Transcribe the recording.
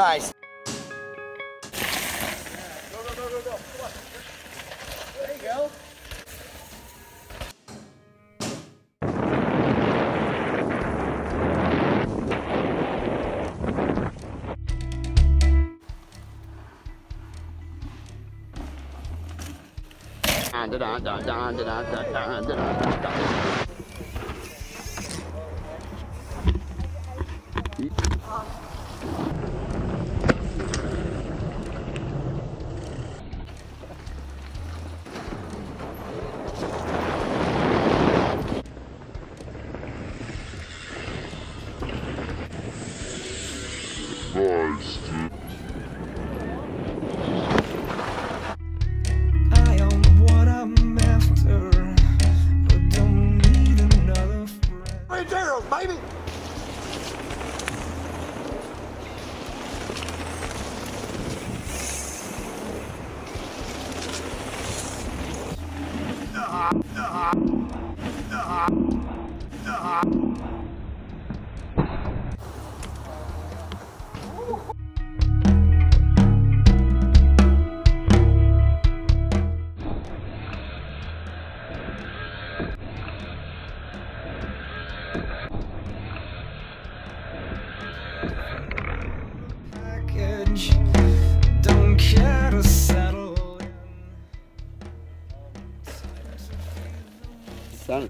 Nice. Go, go, go, go, go. Come on. There you go. I am what I'm after. I don't need another friend. Three zeros, baby. package. Friend.